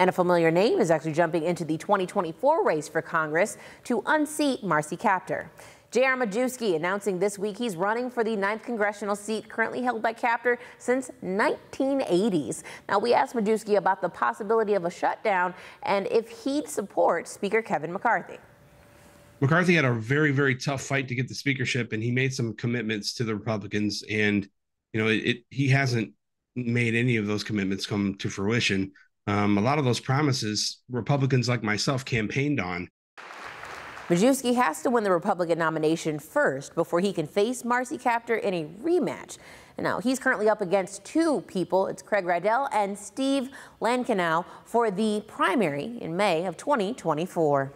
And a familiar name is actually jumping into the 2024 race for Congress to unseat Marcy Kaptur. J.R. Majewski announcing this week he's running for the 9th congressional seat currently held by Kaptur since 1980s. Now, we asked Majewski about the possibility of a shutdown and if he'd support Speaker Kevin McCarthy. McCarthy had a very, very tough fight to get the speakership, and he made some commitments to the Republicans. And, you know, it, it he hasn't made any of those commitments come to fruition. Um, a lot of those promises, Republicans like myself campaigned on. Majewski has to win the Republican nomination first before he can face Marcy Kaptur in a rematch. Now he's currently up against two people. It's Craig Riedel and Steve Lankenau for the primary in May of 2024.